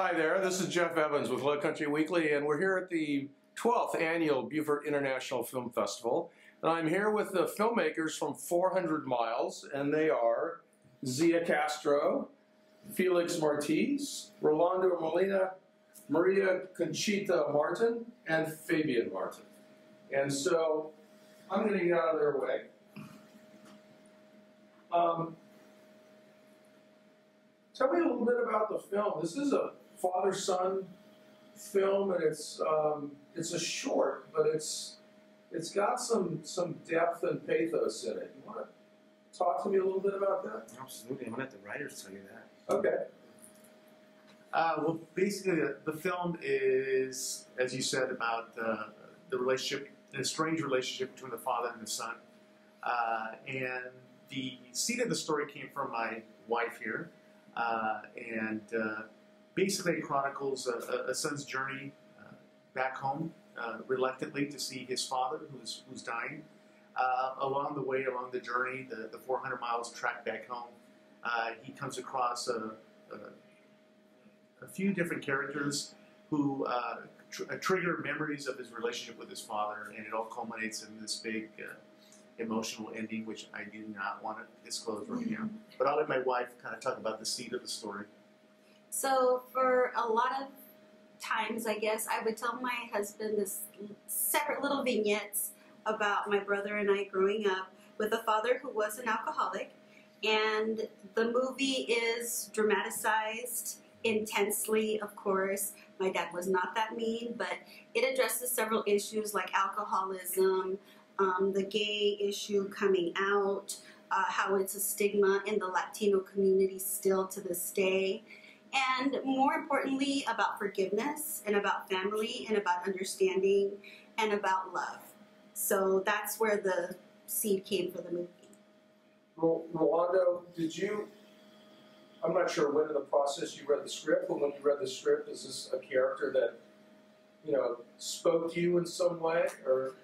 Hi there, this is Jeff Evans with Low Country Weekly, and we're here at the 12th annual Beaufort International Film Festival. And I'm here with the filmmakers from 400 Miles, and they are Zia Castro, Felix Martiz, Rolando Molina, Maria Conchita Martin, and Fabian Martin. And so I'm going to get out of their way. Um, tell me a little bit about the film. This is a father-son film, and it's um, it's a short, but it's it's got some some depth and pathos in it. You want to talk to me a little bit about that? Absolutely, I'm gonna let the writers tell you that. Okay. Uh, well, basically, the, the film is, as you said, about uh, the relationship, the strange relationship between the father and the son. Uh, and the seed of the story came from my wife here, uh, and uh, basically it chronicles a, a, a son's journey uh, back home, reluctantly to see his father, who's who's dying. along the way, along the journey, the, the 400 miles track back home, he comes across a, a a few different characters who uh, tr- uh, trigger memories of his relationship with his father, and it all culminates in this big uh, emotional ending, which I do not want to disclose right now. But I'll let my wife kind of talk about the seed of the story. So, for a lot of times, I guess, I would tell my husband this separate little vignettes about my brother and I growing up with a father who was an alcoholic. And the movie is dramatized intensely, of course. My dad was not that mean, but it addresses several issues like alcoholism, um, the gay issue coming out, uh, how it's a stigma in the Latino community still to this day, and more importantly, about forgiveness and about family and about understanding and about love. So that's where the seed came for the movie. Rolando, did you I'm not sure when in the process you read the script, but when you read the script, is this a character that you know spoke to you in some way, or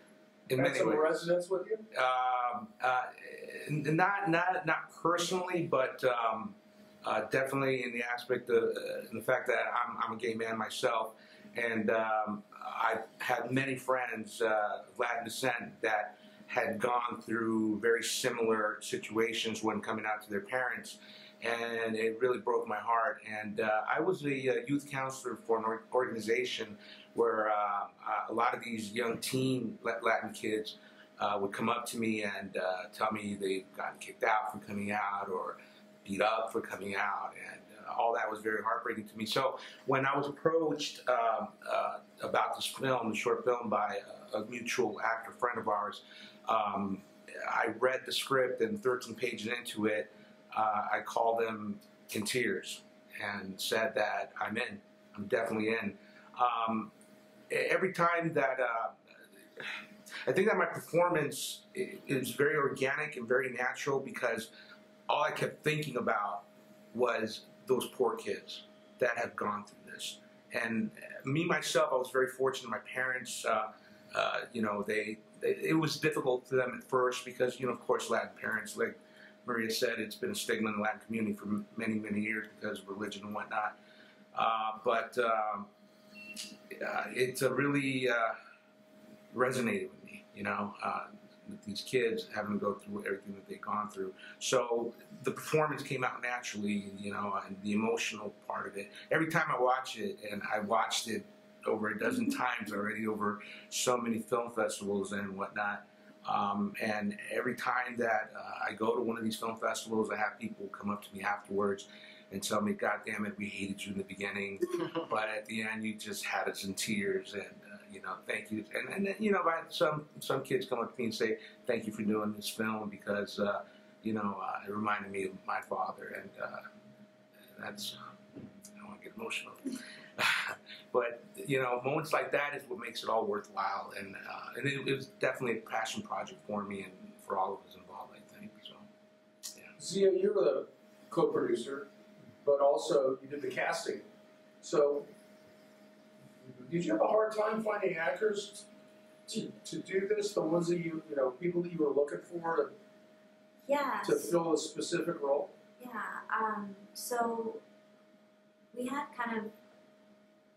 in had some ways. resonance with you? Um, uh, not not not personally, but um, uh, definitely in the aspect of uh, the fact that I'm, I'm a gay man myself, and um, I've had many friends uh, of Latin descent that had gone through very similar situations when coming out to their parents and it really broke my heart. And uh, I was a, uh, youth counselor for an organization where uh, a lot of these young teen Latin kids would come up to me and tell me they'd gotten kicked out from coming out or beat up for coming out, and all that was very heartbreaking to me. So when I was approached um, about this film, the short film by a, a mutual actor friend of ours, um, I read the script and 13 pages into it uh, I called them in tears and said that I'm in. I'm definitely in. Um, every time that uh, I think that my performance is very organic and very natural because all I kept thinking about was those poor kids that have gone through this. And me myself, I was very fortunate. My parents, uh, uh, you know, they, they, it was difficult for them at first because you know, of course, Latin parents like Maria said, it's been a stigma in the Latin community for many, many years because of religion and whatnot. Uh, but um, uh, it really uh, resonated with me, you know, uh, with these kids having to go through everything that they've gone through. So the performance came out naturally, you know, and the emotional part of it. Every time I watch it, and I watched it over a dozen times already over so many film festivals and whatnot, um, and every time that uh, I go to one of these film festivals, I have people come up to me afterwards and tell me, "God damn it, we hated you in the beginning, but at the end, you just had us in tears." And you know, thank you. And, and then, you know, I some some kids come up to me and say, "Thank you for doing this film because uh, you know uh, it reminded me of my father." And uh, that's I don't want to get emotional. but you know, moments like that is what makes it all worthwhile, and uh, and it, it, was definitely a passion project for me and for all of us involved. I think so. Yeah. Zia, you were the co-producer, but also you did the casting. So, did you have a hard time finding actors to, to do this? The ones that you you know people that you were looking for to yes. to fill a specific role. Yeah. Um, so we had kind of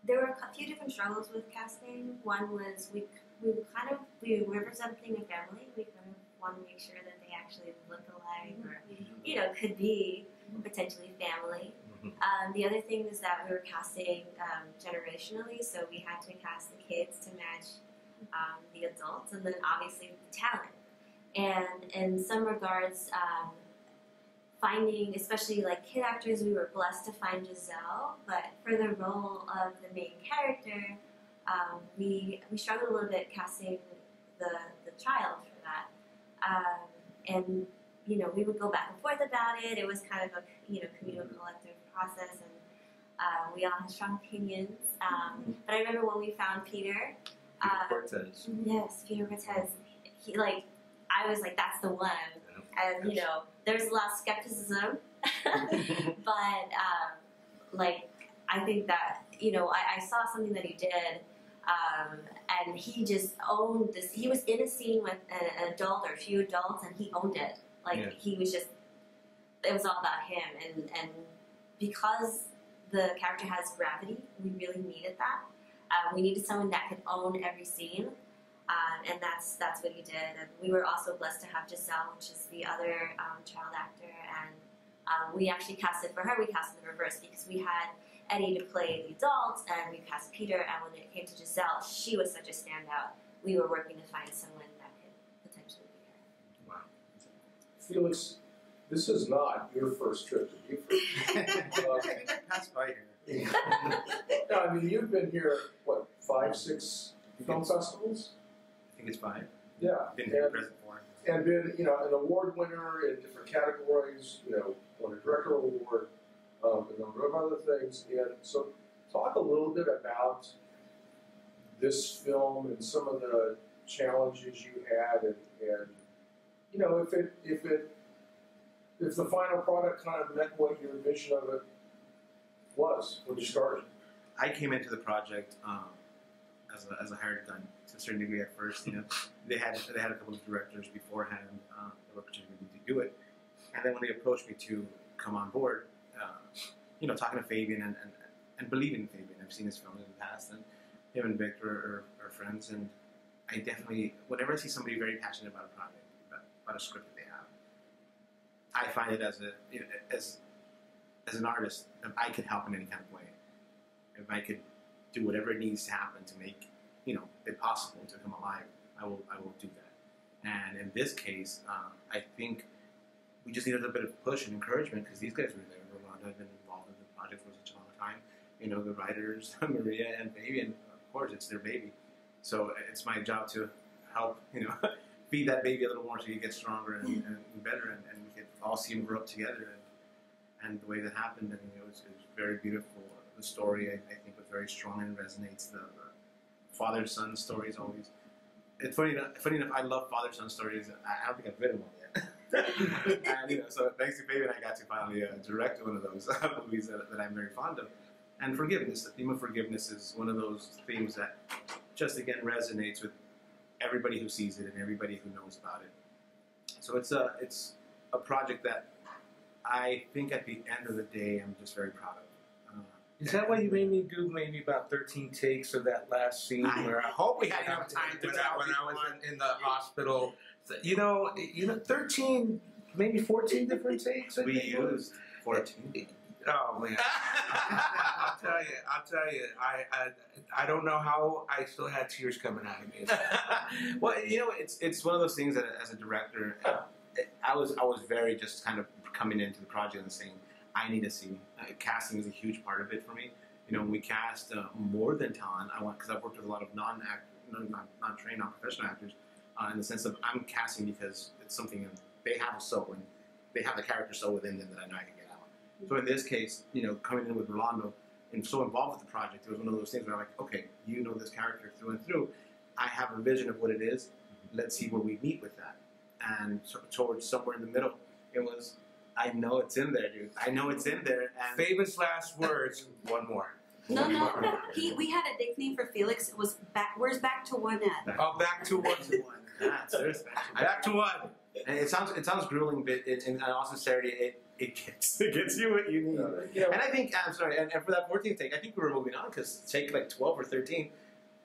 there were a few different struggles with casting. One was we we kind of we were representing a family. We kind of want to make sure that they actually look alike, or you know, could be potentially family. Um, the other thing is that we were casting um, generationally, so we had to cast the kids to match um, the adults, and then obviously the talent. And in some regards, um, finding, especially like kid actors, we were blessed to find Giselle, but for the role of the main character, um, we we struggled a little bit casting the the child for that, um, and you know we would go back and forth about it. It was kind of a you know communal collective process, and uh, we all had strong opinions. Um, but I remember when we found Peter. Uh, Cortez. Yes, Peter Cortez. He like I was like, that's the one. And you know, there's a lot of skepticism, but um, like I think that you know, I, I saw something that he did, um, and he just owned this. He was in a scene with an, an adult or a few adults, and he owned it. Like Yeah. he was just, it was all about him, and and because the character has gravity, we really needed that. Uh, we needed someone that could own every scene, um, and that's that's what he did. And we were also blessed to have Giselle, which is the other um, child actor, and um, we actually casted for her. We casted the reverse because we had Eddie to play the adults, and we cast Peter. And when it came to Giselle, she was such a standout. We were working to find someone that could potentially be her. Wow, Felix, this is not your first trip to Beaufort. Uh, I think I passed by here. no, I mean, you've been here, what, five, six film festivals? I think it's five. Yeah. Been here And, present for. and been, you know, an award winner in different categories, you know, won a directorial award, um, a number of other things. And so, talk a little bit about this film and some of the challenges you had, and, and you know, if it, if it, if the final product kind of met what your vision of it was when you started. I came into the project um, as, a, as a hired gun to a certain degree at first. You know, they had they had a couple of directors beforehand um, that were particularly to do it, and then when they approached me to come on board, uh, you know, talking to Fabian and, and, and believing in Fabian, I've seen his films in the past, and him and Victor are, are friends, and I definitely whenever I see somebody very passionate about a project, about, about a script I find it as a as as an artist, if I could help in any kind of way, if I could do whatever it needs to happen to make you know it possible to come alive, I will I will do that. And in this case, uh, I think we just need a little bit of push and encouragement because these guys were there. Rolando had been involved in the project for such a long time. You know, the writers, Maria and Fabian, of course, it's their baby. So it's my job to help, you know, feed that baby a little more so he gets stronger and, and better, and, and all see him grow up together. And, and the way that happened, mean, it was, it very beautiful. The story, I, I think, was very strong and resonates. The, the father son stories always. It's funny enough, funny enough, I love father son stories. I, don't think I've written one yet. and, you know, so thanks to Fabian, I got to finally uh, direct one of those movies that, that I'm very fond of. And forgiveness, the theme of forgiveness is one of those themes that just again resonates with everybody who sees it and everybody who knows about it. So it's a it's a project that I think at the end of the day I'm just very proud of. Uh, Is that why you made me do maybe about 13 takes of that last scene I where I hope we had enough time to when, tell when I was in, in the hospital. You know, you know, 13, maybe 14 different takes. I we used 14. Oh man, I'll tell you, I'll tell you, I, I I don't know how I still had tears coming out of me. well, you know, it's it's one of those things that as a director, I was I was very just kind of coming into the project and saying I need to see uh, casting is a huge part of it for me. You know, we cast uh, more than talent, I want because I've worked with a lot of non act non non trained non professional actors uh, in the sense of I'm casting because it's something that they have a soul and they have the character soul within them that I know I can get out. So in this case, you know, coming in with Rolando and so involved with the project, it was one of those things where I'm like, okay, you know this character through and through. I have a vision of what it is. Let's see where we meet with that. And so, towards somewhere in the middle, it was, I know it's in there, dude. I know it's in there. And Famous last words. One more. No, no, no. He, we had a nickname for Felix. It was back. Where's back to one at? Oh, back to one. That's- there's- Back to one. And it sounds it sounds grueling, but it, in all sincerity, it it gets it gets you what you need. You know, And I think I'm sorry, and, and for that 14th take, I think we were moving on because take like 12 or 13,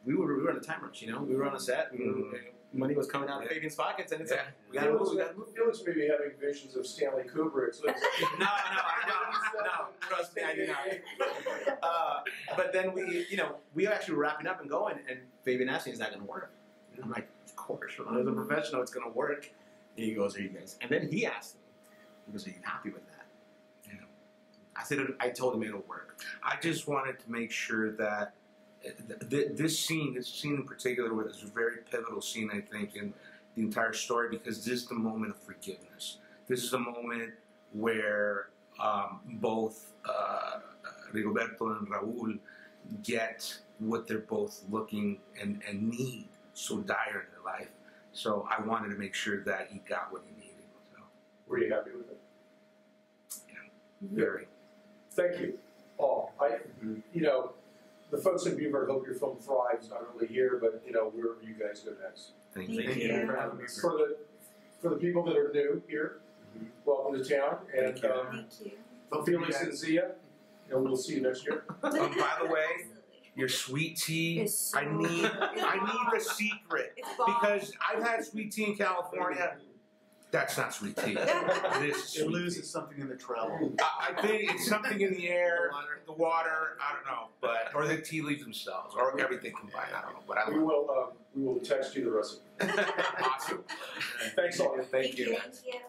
we were we were on a time rush. You know, we were on a set. We were, Mhm. Money was coming out of Fabian's pockets, and it's Yeah. like we gotta move. We gotta move. Felix may be having visions of Stanley Kubrick. So No, no, I don't. No, trust me, I do not. Uh, but then we, you know, we actually were wrapping up and going, and Fabian asked me, "Is that going to work?" And I'm like, "Of course, as a professional, it's going to work." And he goes, "Are you guys?" And then he asked me, "He goes, Are you happy with that?" Yeah. I said, "I told him it'll work." I just wanted to make sure that th- th- this scene, this scene in particular, was a very pivotal scene, I think, in the entire story because this is the moment of forgiveness. This is the moment where um, both uh, Rigoberto and Raul get what they're both looking and, and need so dire in their life. So I wanted to make sure that he got what he needed. So Were you happy with it? Yeah, very. Thank you, Paul. I, you know, the folks in Beaufort hope your film thrives, not only here, but, you know, wherever you guys go next. Thank Thank you. Thank you. you for having me. For the, for the people that are new here, welcome to town, and, Thank you. um, Thank you. Hope you Felix and Zia, you know, we'll see you next year. Um, by the way, Your sweet tea. So I need. I need the secret because I've had sweet tea in California. That's not sweet tea. This It loses tea. something in the travel. I, I think it's something in the air, the water. I don't know, but or the tea leaves themselves, or everything combined. I don't know, but I We love will, um, we will text you the recipe. it. Awesome. Thanks all. Thank you. Thank you.